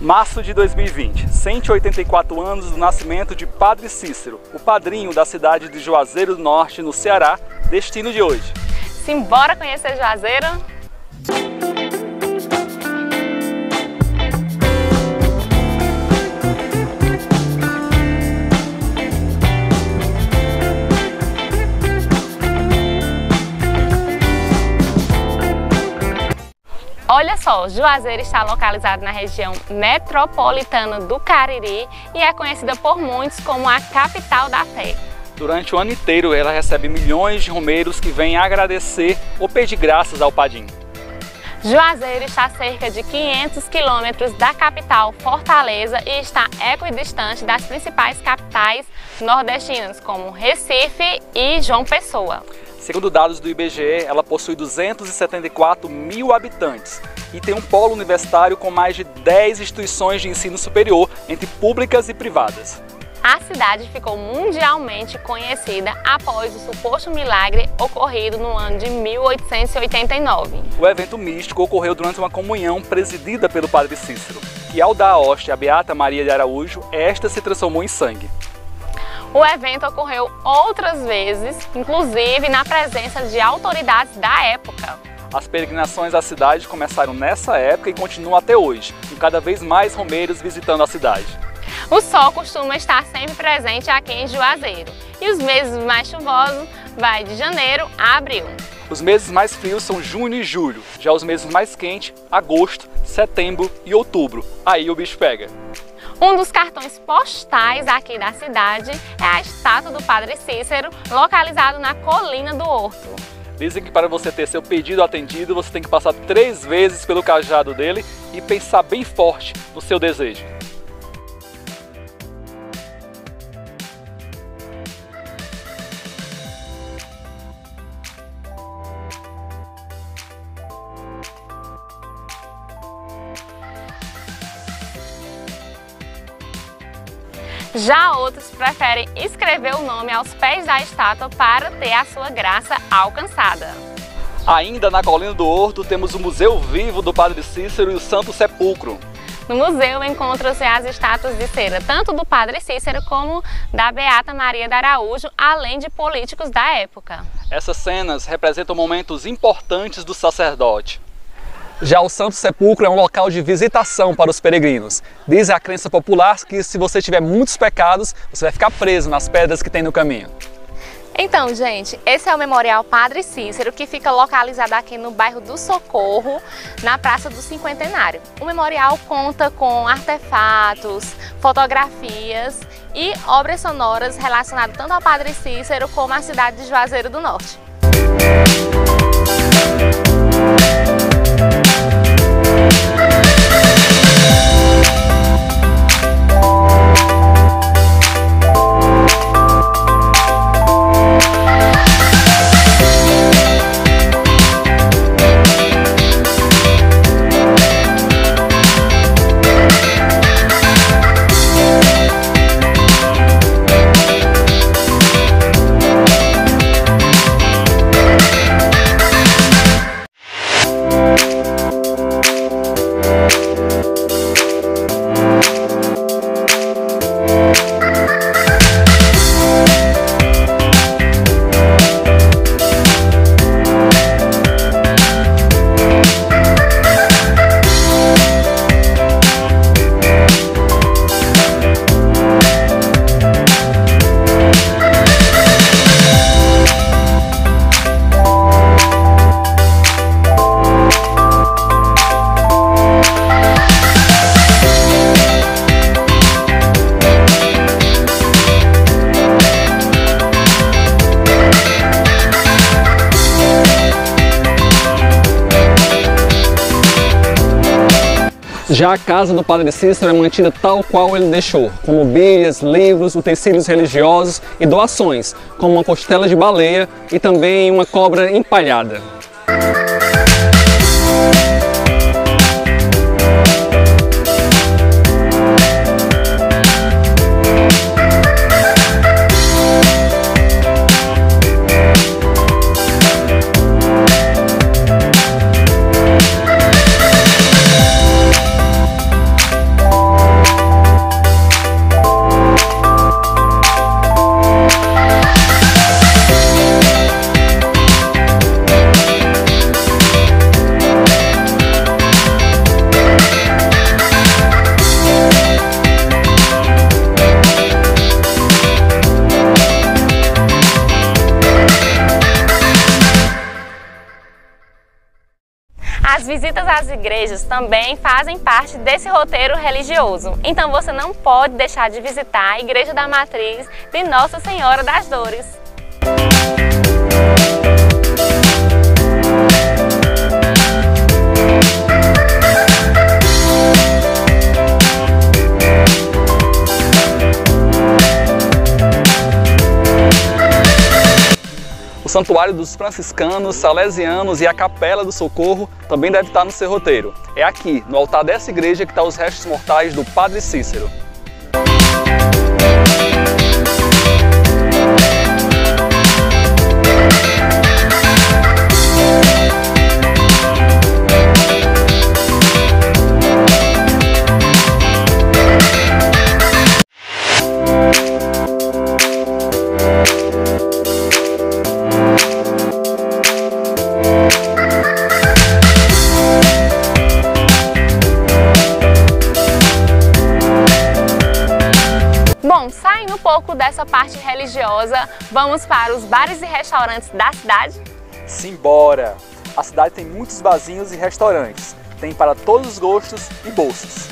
Março de 2020, 184 anos do nascimento de Padre Cícero, o padrinho da cidade de Juazeiro do Norte, no Ceará, destino de hoje. Simbora conhecer Juazeiro? Só, Juazeiro está localizado na região metropolitana do Cariri e é conhecida por muitos como a capital da fé. Durante o ano inteiro, ela recebe milhões de romeiros que vêm agradecer ou pedir graças ao Padim. Juazeiro está a cerca de 500 quilômetros da capital Fortaleza e está equidistante das principais capitais nordestinas, como Recife e João Pessoa. Segundo dados do IBGE, ela possui 274 mil habitantes e tem um polo universitário com mais de 10 instituições de ensino superior, entre públicas e privadas. A cidade ficou mundialmente conhecida após o suposto milagre ocorrido no ano de 1889. O evento místico ocorreu durante uma comunhão presidida pelo padre Cícero, e ao dar a hóstia a Beata Maria de Araújo, esta se transformou em sangue. O evento ocorreu outras vezes, inclusive na presença de autoridades da época. As peregrinações à cidade começaram nessa época e continuam até hoje, com cada vez mais romeiros visitando a cidade. O sol costuma estar sempre presente aqui em Juazeiro e os meses mais chuvosos vai de janeiro a abril. Os meses mais frios são junho e julho, já os meses mais quentes, agosto, setembro e outubro. Aí o bicho pega. Um dos cartões postais aqui da cidade é a estátua do Padre Cícero, localizado na colina do Horto. Dizem que para você ter seu pedido atendido, você tem que passar três vezes pelo cajado dele e pensar bem forte no seu desejo. Já outros preferem escrever o nome aos pés da estátua para ter a sua graça alcançada. Ainda na Colina do Horto temos o Museu Vivo do Padre Cícero e o Santo Sepulcro. No museu encontram-se as estátuas de cera, tanto do Padre Cícero como da Beata Maria de Araújo, além de políticos da época. Essas cenas representam momentos importantes do sacerdote. Já o Santo Sepulcro é um local de visitação para os peregrinos. Diz a crença popular que se você tiver muitos pecados, você vai ficar preso nas pedras que tem no caminho. Então, gente, esse é o Memorial Padre Cícero, que fica localizado aqui no bairro do Socorro, na Praça do Cinquentenário. O memorial conta com artefatos, fotografias e obras sonoras relacionadas tanto ao Padre Cícero como à cidade de Juazeiro do Norte. Já a casa do Padre Cícero é mantida tal qual ele deixou, com mobílias, livros, utensílios religiosos e doações, como uma costela de baleia e também uma cobra empalhada. Visitas às igrejas também fazem parte desse roteiro religioso, então você não pode deixar de visitar a Igreja da Matriz de Nossa Senhora das Dores. Santuário dos Franciscanos, Salesianos e a Capela do Socorro também deve estar no seu roteiro. É aqui, no altar dessa igreja, que estão os restos mortais do Padre Cícero. Pouco dessa parte religiosa, vamos para os bares e restaurantes da cidade? Simbora! A cidade tem muitos barzinhos e restaurantes. Tem para todos os gostos e bolsos.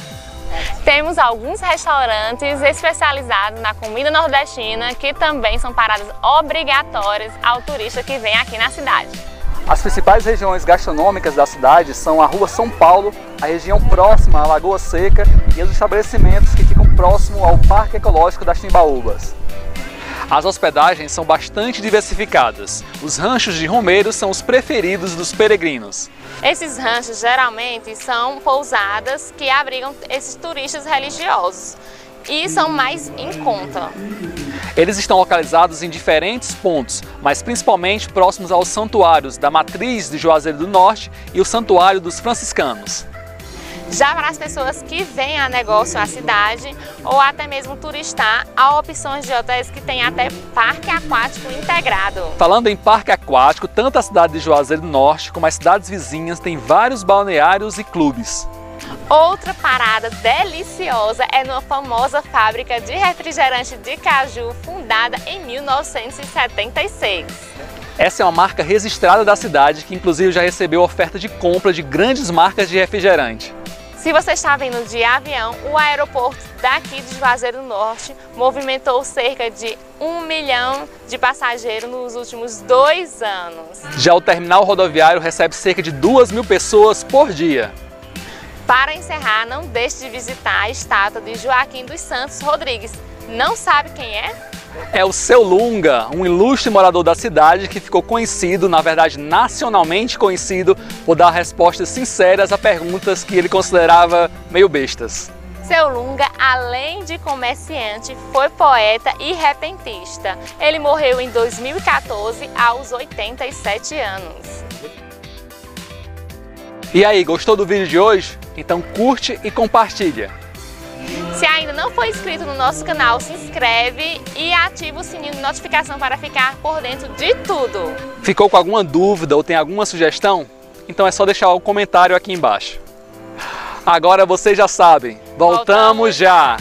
Temos alguns restaurantes especializados na comida nordestina que também são paradas obrigatórias ao turista que vem aqui na cidade. As principais regiões gastronômicas da cidade são a Rua São Paulo, a região próxima à Lagoa Seca e os estabelecimentos que ficam próximo ao Parque Ecológico das Timbaúbas. As hospedagens são bastante diversificadas. Os ranchos de Romeiros são os preferidos dos peregrinos. Esses ranchos geralmente são pousadas que abrigam esses turistas religiosos e são mais em conta. Eles estão localizados em diferentes pontos, mas principalmente próximos aos santuários da Matriz de Juazeiro do Norte e o Santuário dos Franciscanos. Já para as pessoas que vêm a negócio à cidade ou até mesmo turistar, há opções de hotéis que têm até parque aquático integrado. Falando em parque aquático, tanto a cidade de Juazeiro do Norte como as cidades vizinhas têm vários balneários e clubes. Outra parada deliciosa é numa famosa fábrica de refrigerante de caju fundada em 1976. Essa é uma marca registrada da cidade que inclusive já recebeu oferta de compra de grandes marcas de refrigerante. Se você está vindo de avião, o aeroporto daqui de Juazeiro do Norte movimentou cerca de um milhão de passageiros nos últimos dois anos. Já o terminal rodoviário recebe cerca de duas mil pessoas por dia. Para encerrar, não deixe de visitar a estátua de Joaquim dos Santos Rodrigues. Não sabe quem é? É o Seu Lunga, um ilustre morador da cidade que ficou conhecido, na verdade nacionalmente conhecido, por dar respostas sinceras a perguntas que ele considerava meio bestas. Seu Lunga, além de comerciante, foi poeta e repentista. Ele morreu em 2014 aos 87 anos. E aí, gostou do vídeo de hoje? Então curte e compartilha. Se ainda não for inscrito no nosso canal, se inscreve e ativa o sininho de notificação para ficar por dentro de tudo. Ficou com alguma dúvida ou tem alguma sugestão? Então é só deixar o comentário aqui embaixo. Agora vocês já sabem, voltamos, voltamos. já!